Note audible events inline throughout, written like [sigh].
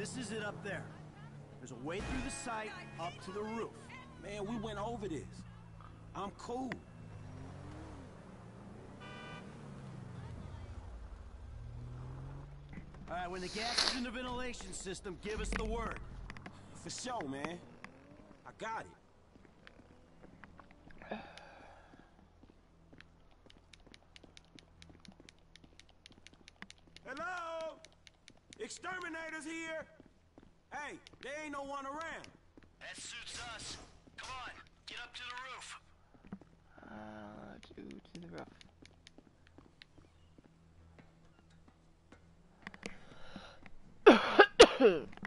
This is it up there. There's a way through the site up to the roof. Man, we went over this. I'm cool. All right, when the gas is in the ventilation system, give us the word. For sure, man. I got it. Exterminators here? Hey, there ain't no one around. That suits us. Come on, get up to the roof. Uh, to, to the roof. Hey,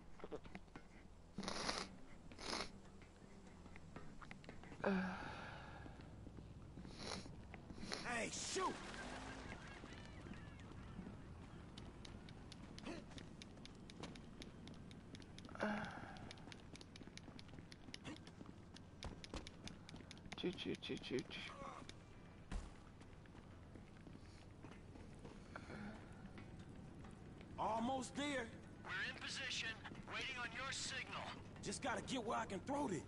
Choo choo choo choo choo. Almost there. We're in position, waiting on your signal. Just gotta get where I can throw this.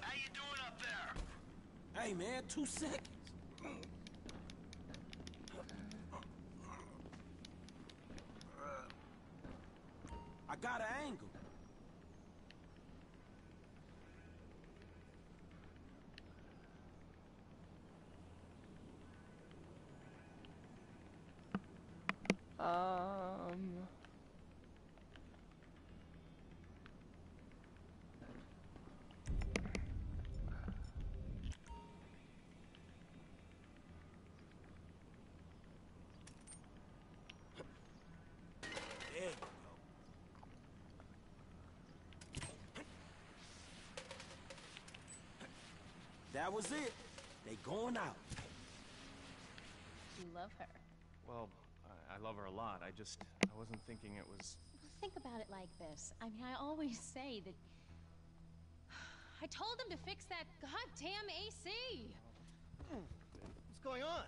How you doing up there? Hey, man, two seconds. I got an angle. Um. There you go. That was it. They going out. You love her. Well, I, I love her a lot. I just, I wasn't thinking it was. Think about it like this. I mean, I always [laughs] say that. [sighs] I told him to fix that goddamn AC. What's going on?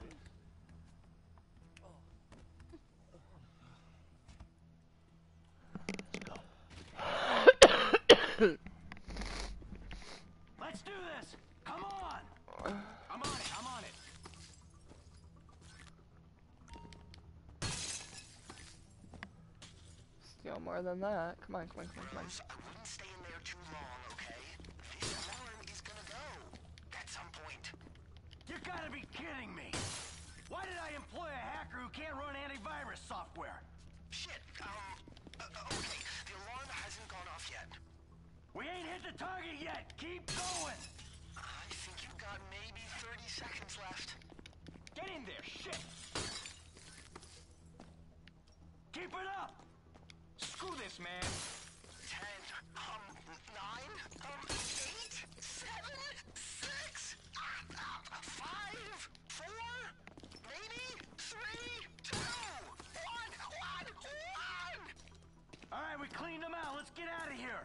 Let's [coughs] do this! Steal than that. Come on, come on, come on, come on. I wouldn't stay in there too long, okay? This alarm is gonna go. At some point. You gotta be kidding me! Why did I employ a hacker who can't run antivirus software? Shit, um, uh, uh, okay, the alarm hasn't gone off yet. We ain't hit the target yet! Keep going! I think you've got maybe 30 seconds left. Get in there, shit! Keep it up! Screw this, man! 10, um, 9, um, 8, 7, 6, uh, uh, 5, 4, maybe 3, 2, 1, 1, 1! Alright, we cleaned them out. Let's get out of here.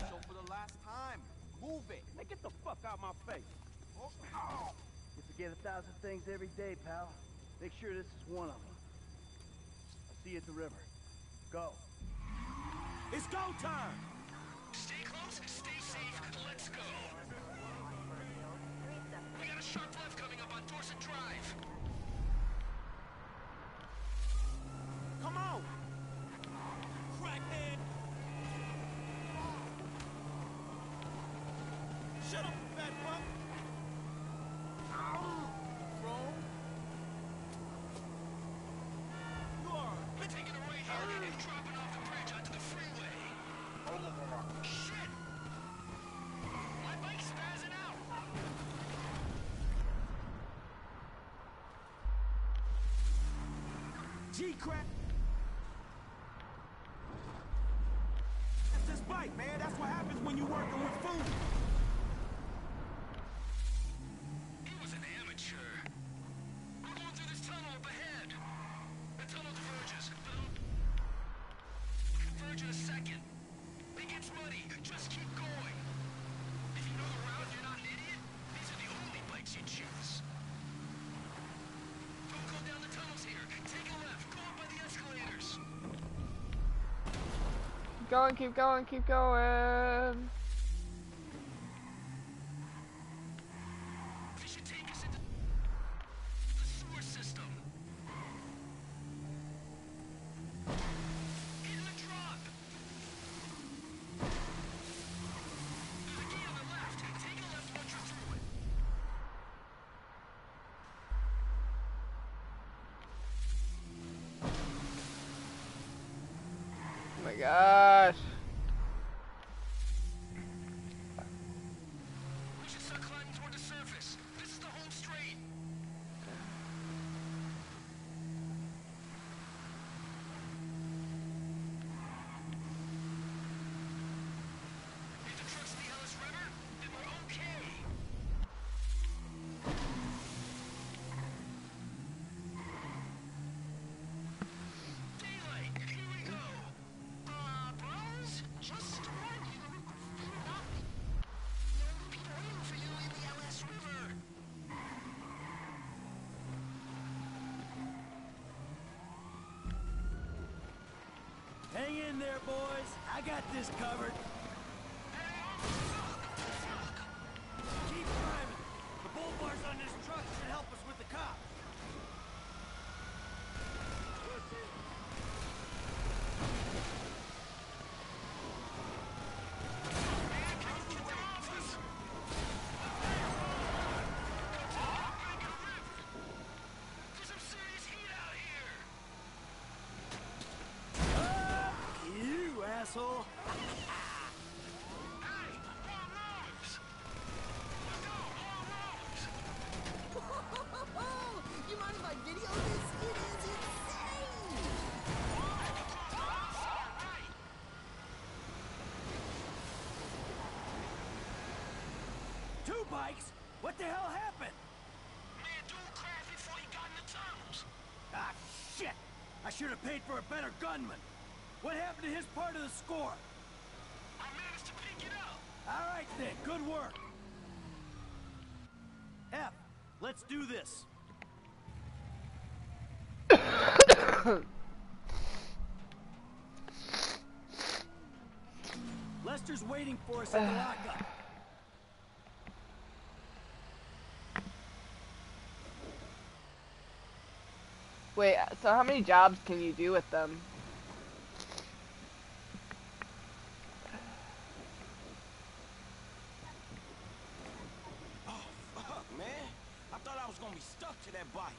So for the last time, move it. Now get the fuck out my face. Oh, ow. You forget a thousand things every day, pal. Make sure this is one of them. See you at the river. Go. It's go time. Stay close, stay safe, let's go. G-crack. That's this bike, man. That's what happens when you're working with food. He was an amateur. We're going through this tunnel up ahead. The tunnel diverges. Converge in a second. It gets muddy. Just keep going. If you know the route, you're. This should take us into the sewer system. Get in the going, keep going, gate on the Hang in there, boys. I got this covered. Keep driving. The bull bars on this truck should help us with the cop. There's some serious heat out here. You asshole. Hey, wrong roads. Let's go, wrong roads. you mind if I video this? It is insane! Two bikes? What the hell happened? Man, dude crashed before he got in the tunnels. Ah, shit. I should have paid for a better gunman. What happened to his part of the score? I managed to pick it up. All right then, good work. F, let's do this. [coughs] Lester's waiting for us at the [sighs] lockup. Wait, so how many jobs can you do with them? Oh, fuck, man. I thought I was gonna be stuck to that bike.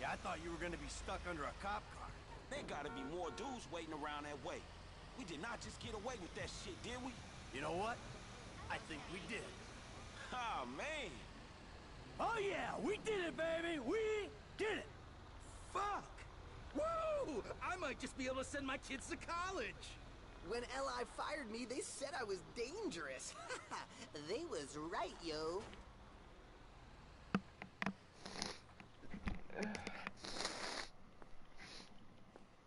Yeah, I thought you were gonna be stuck under a cop car. There gotta be more dudes waiting around that way. We did not just get away with that shit, did we? You know what? I think we did. Oh, man. Oh yeah, we did it, baby! We did it! Fuck! Woo! I might just be able to send my kids to college. When LI fired me, they said I was dangerous. [laughs] they was right, yo.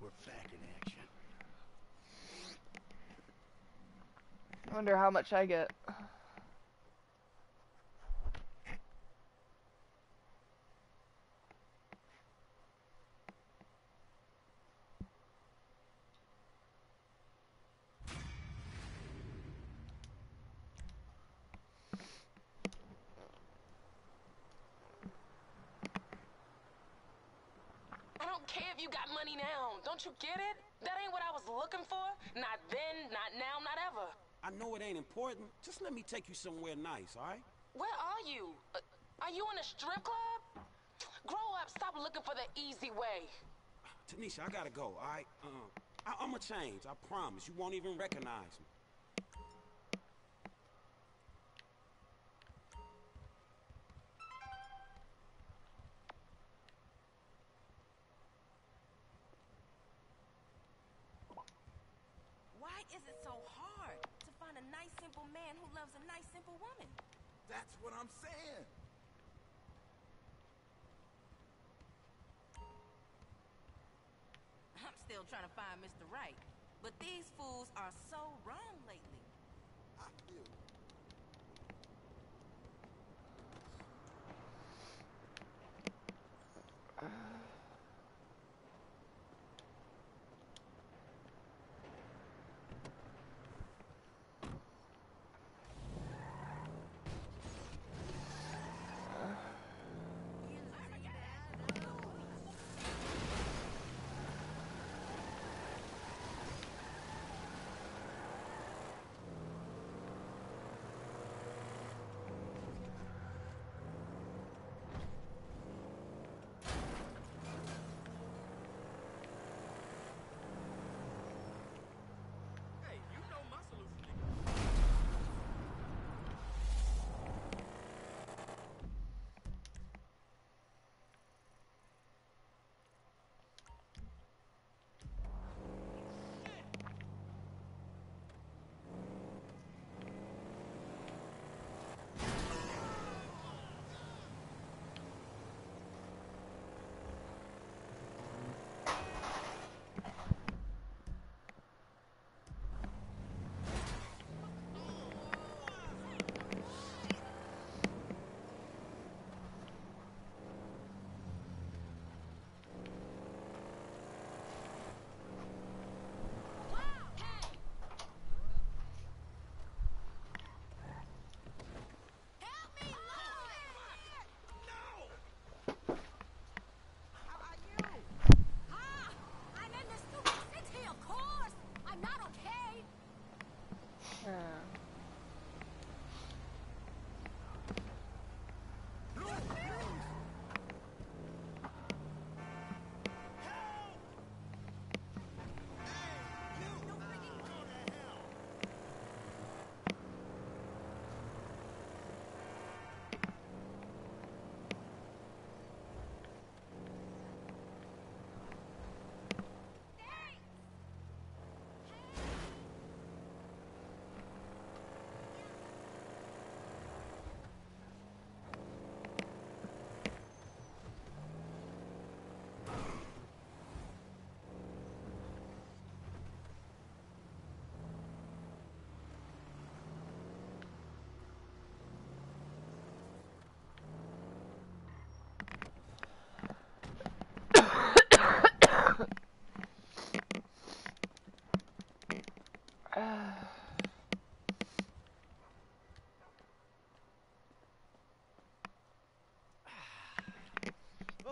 We're back in action. I wonder how much I get. I don't care if you got money now. Don't you get it? That ain't what I was looking for. Not then, not now, not ever. I know it ain't important. Just let me take you somewhere nice, all right? Where are you? Uh, are you in a strip club? Grow up. Stop looking for the easy way. Tanisha, I gotta go, all right? Uh, I- I'ma change. I promise. You won't even recognize me. Is it so hard? To find a nice, simple man who loves a nice, simple woman. That's what I'm saying. I'm still trying to find Mr. Right. But these fools are so wrong lately. I feel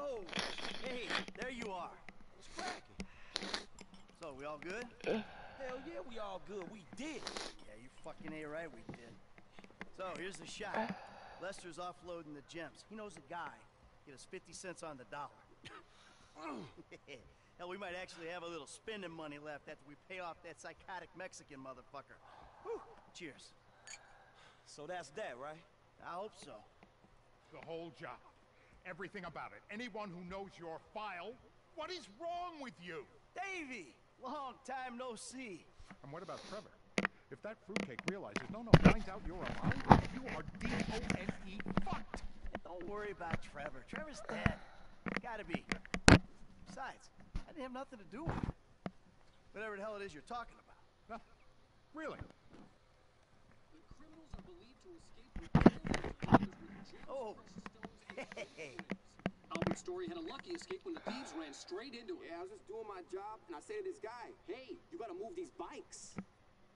Oh, hey, there you are. It's cracking? So, we all good? Hell yeah, we all good. We did. Yeah, you fucking A right, we did. So, here's the shot. Lester's offloading the gems. He knows a guy. Get us 50 cents on the dollar. [laughs] Hell, we might actually have a little spending money left after we pay off that psychotic Mexican motherfucker. Whew. Cheers. So that's that, right? I hope so. The whole job. Everything about it. Anyone who knows your file, what is wrong with you? Davy! Long time no see. And what about Trevor? If that fruitcake realizes, no, no, finds out you're alive, you are D-O-N-E fucked. Don't worry about Trevor. Trevor's dead. Gotta be. Besides, I didn't have nothing to do with it. Whatever the hell it is you're talking about. Nothing. Really? Oh, hey. Albert Story had a lucky escape when the thieves ran straight into him. Yeah, I was just doing my job, and I say to this guy, hey, you gotta move these bikes.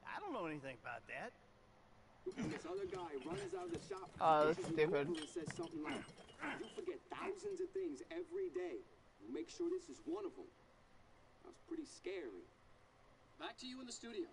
I don't know anything about that. And this other guy runs out of the shop. Oh, that's pushes me stupid. And says something like, you forget thousands of things every day. Make sure this is one of them. That was pretty scary. Back to you in the studio.